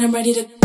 and I'm ready to